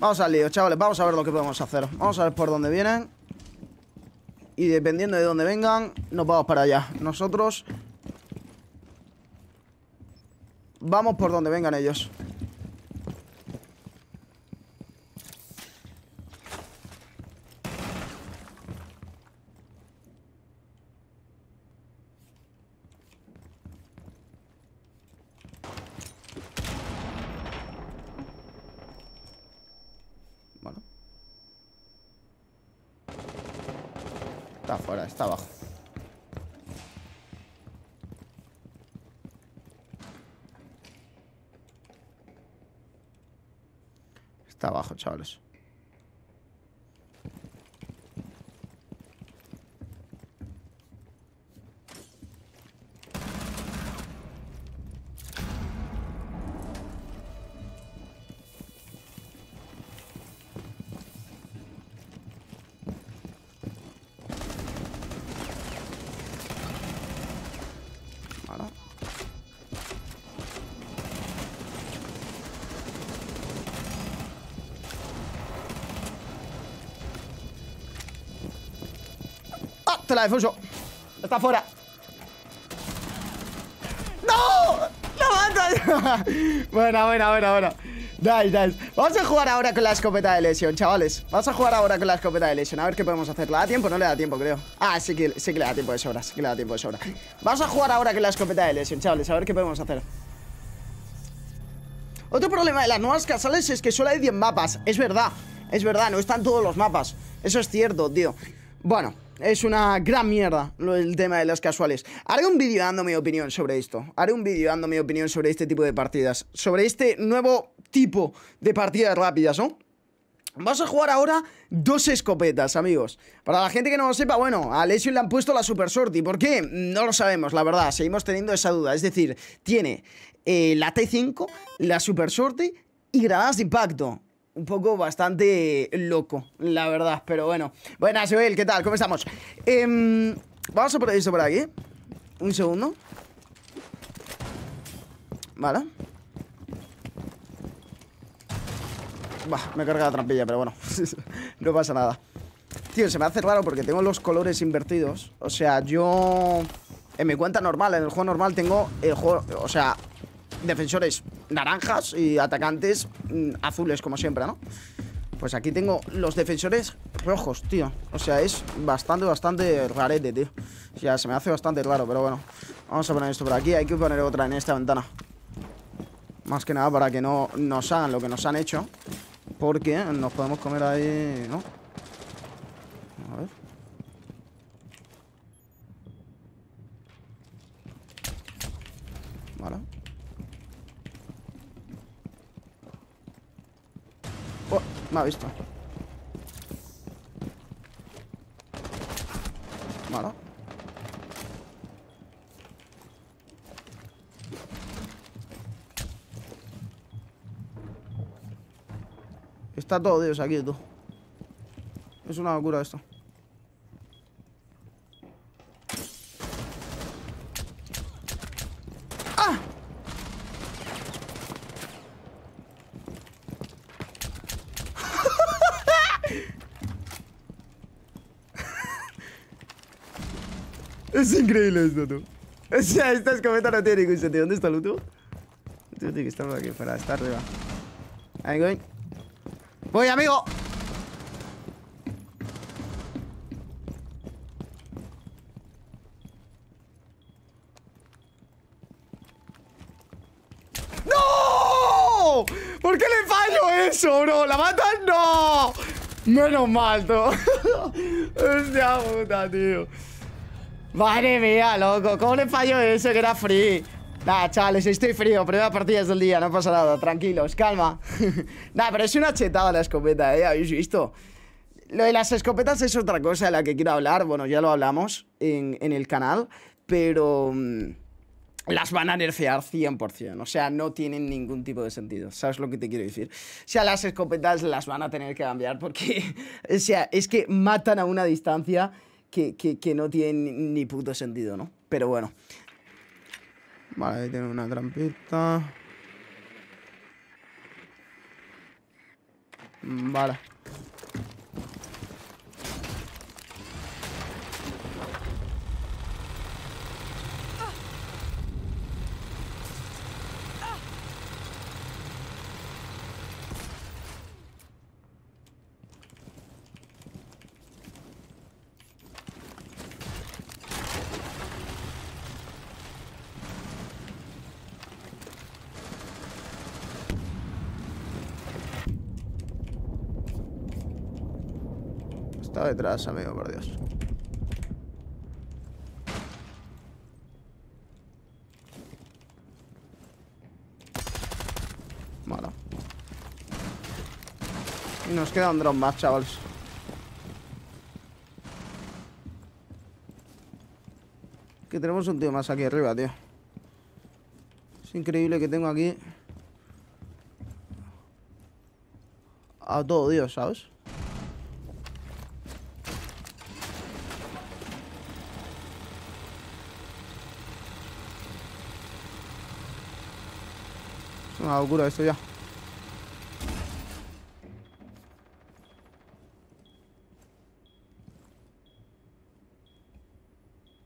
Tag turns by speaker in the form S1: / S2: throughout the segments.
S1: Vamos al lío, chavales. Vamos a ver lo que podemos hacer. Vamos a ver por dónde vienen. Y dependiendo de dónde vengan, nos vamos para allá. Nosotros... Vamos por donde vengan ellos. Está afuera, está abajo. Está abajo, chavales. La defuso. Está fuera. ¡No! ¡La mata! buena, buena, buena, buena. Nice, nice. Vamos a jugar ahora con la escopeta de lesión, chavales. Vamos a jugar ahora con la escopeta de lesión. A ver qué podemos hacer. ¿Le da tiempo? No le da tiempo, creo. Ah, sí que, sí que le da tiempo de sobra. Sí que le da tiempo de sobra. Vamos a jugar ahora con la escopeta de lesión, chavales. A ver qué podemos hacer. Otro problema de las nuevas casales es que solo hay 10 mapas. Es verdad, es verdad, no están todos los mapas. Eso es cierto, tío. Bueno, es una gran mierda el tema de las casuales. Haré un vídeo dando mi opinión sobre esto. Haré un vídeo dando mi opinión sobre este tipo de partidas. Sobre este nuevo tipo de partidas rápidas, ¿no? Vamos a jugar ahora dos escopetas, amigos. Para la gente que no lo sepa, bueno, a Lesion le han puesto la Super Sorty. ¿Por qué? No lo sabemos, la verdad. Seguimos teniendo esa duda. Es decir, tiene eh, la T5, la Super Sorty y granadas de impacto un poco bastante loco, la verdad, pero bueno. Buenas, Joel, ¿qué tal? ¿Cómo estamos? Em, vamos a poner esto por aquí. Un segundo. Vale. Bah, me carga la trampilla, pero bueno. no pasa nada. Tío, se me hace raro porque tengo los colores invertidos. O sea, yo... En mi cuenta normal, en el juego normal tengo el juego... O sea, defensores naranjas y atacantes mm, azules, como siempre, ¿no? Pues aquí tengo los defensores rojos, tío. O sea, es bastante, bastante rarete, tío. O sea, se me hace bastante raro, pero bueno. Vamos a poner esto por aquí. Hay que poner otra en esta ventana. Más que nada para que no nos hagan lo que nos han hecho Porque nos podemos comer ahí, ¿no? A ver Vale Oh, me ha visto. Vale. Está todo Dios aquí, tú. Es una locura esto. Es increíble esto, tú. O sea, esta escopeta no tiene ningún sentido. ¿Dónde está el Luto? tiene que estar aquí fuera, está arriba. I'm going. ¡Voy, amigo! ¡No! ¿Por qué le fallo eso, bro? ¿La matan? ¡No! Menos mal, tú. Hostia puta, tío. Madre mía, loco. ¿Cómo le falló eso que era free? Nah, chavales, estoy frío. Primera partida del día, no pasa nada. Tranquilos, calma. nah, pero es una chetada la escopeta, ¿eh? ¿Habéis visto? Lo de las escopetas es otra cosa de la que quiero hablar. Bueno, ya lo hablamos en, el canal. Pero... Mm, las van a nerfear 100%. O sea, no tienen ningún tipo de sentido. ¿Sabes lo que te quiero decir? O sea, las escopetas las van a tener que cambiar porque... O sea, es que matan a una distancia que, no tiene ni puto sentido, ¿no? Pero bueno. Vale, ahí tiene una trampita. Vale. Está detrás, amigo, por Dios. Bueno. Y nos queda un drone más, chavales. Que tenemos un tío más aquí arriba, tío. Es increíble que tengo aquí... A todo Dios, ¿sabes? Una locura esto ya.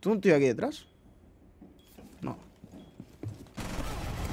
S1: ¿Tú un tío aquí detrás? No.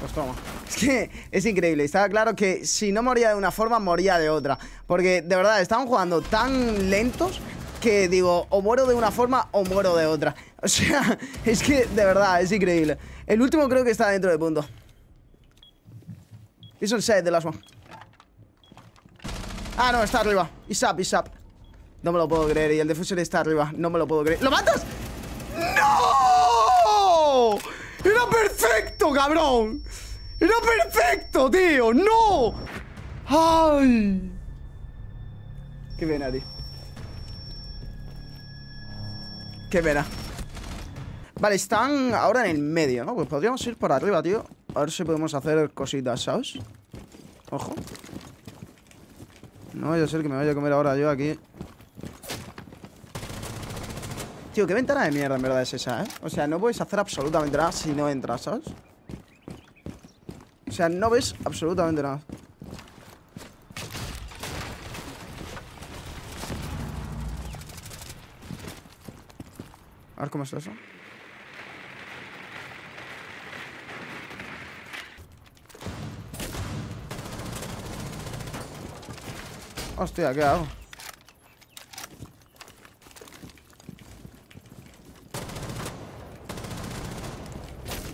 S1: Pues toma. Es que es increíble. Estaba claro que si no moría de una forma, moría de otra. Porque de verdad, estaban jugando tan lentos que digo, o muero de una forma o muero de otra. O sea, es que de verdad, es increíble. El último creo que está dentro de punto. Es un set de las one. Ah, no, está arriba. Is up. No me lo puedo creer. Y el defusor está arriba. No me lo puedo creer. ¿Lo matas? ¡No! ¡Era perfecto, cabrón! ¡Era perfecto, tío! ¡No! ¡Ay! Qué pena, tío. Qué pena. Vale, están ahora en el medio, ¿no? Pues podríamos ir por arriba, tío. A ver si podemos hacer cositas, ¿sabes? Ojo. No vaya a ser que me vaya a comer ahora yo aquí. Tío, qué ventana de mierda en verdad es esa, ¿eh? O sea, no puedes hacer absolutamente nada si no entras, ¿sabes? O sea, no ves absolutamente nada. A ver cómo es eso. Hostia, ¿qué hago?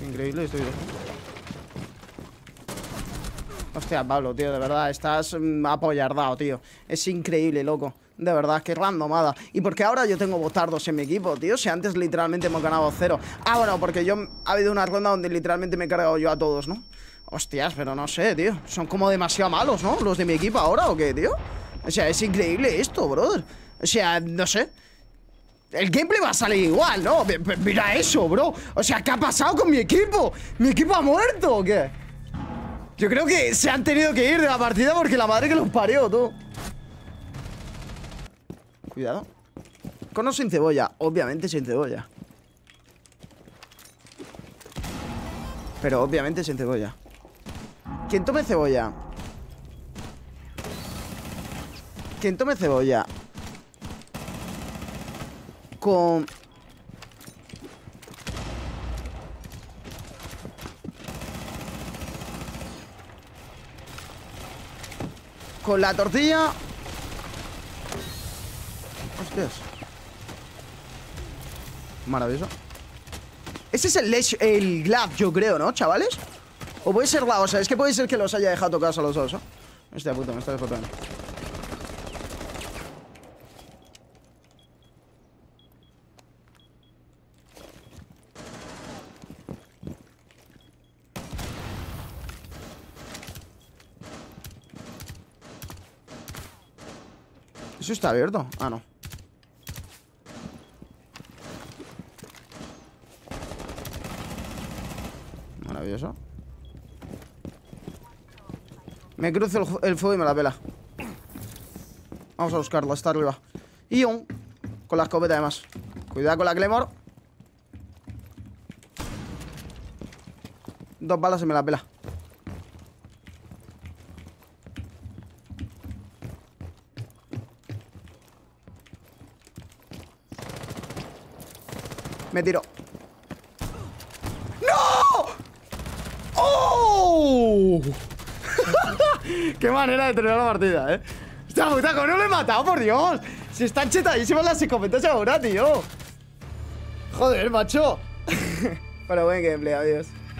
S1: Increíble estoy Hostia, Pablo, tío, de verdad, estás mm, apoyardado, tío Es increíble, loco de verdad, qué randomada ¿Y por qué ahora yo tengo botardos en mi equipo, tío? Si antes literalmente hemos ganado cero Ah, bueno, porque yo... Ha habido una ronda donde literalmente me he cargado yo a todos, ¿no? Hostias, pero no sé, tío Son como demasiado malos, ¿no? Los de mi equipo ahora, ¿o qué, tío? O sea, es increíble esto, brother. O sea, no sé. El gameplay va a salir igual, ¿no? Mira eso, bro. O sea, ¿qué ha pasado con mi equipo? ¿Mi equipo ha muerto qué? Yo creo que se han tenido que ir de la partida porque la madre que los parió, tú. Cuidado. Cono sin cebolla, obviamente sin cebolla. Pero obviamente sin cebolla. Quien tome cebolla Quien tome cebolla. Con... Con la tortilla. Hostias. Maravilloso. Ese es el, el glad, yo creo, ¿no, chavales? O puede ser la osa Es que puede ser que los haya dejado tocados a los dos, ¿no? Hostia puta, me está desfotando ¿Eso está abierto? Ah, no. Maravilloso. Me cruzo el, fuego y me la pela. Vamos a buscarlo, está arriba. Y un Con la escopeta además. Cuidado con la Clemor Dos balas y me la pela Me tiro. ¡No! ¡Oh! Qué manera de terminar la partida, ¿eh? ¡Esta puta, cómo no lo he matado, por Dios! Si están chetadísimas las escopetas ahora, tío. Joder, macho. Pero buen gameplay, adiós.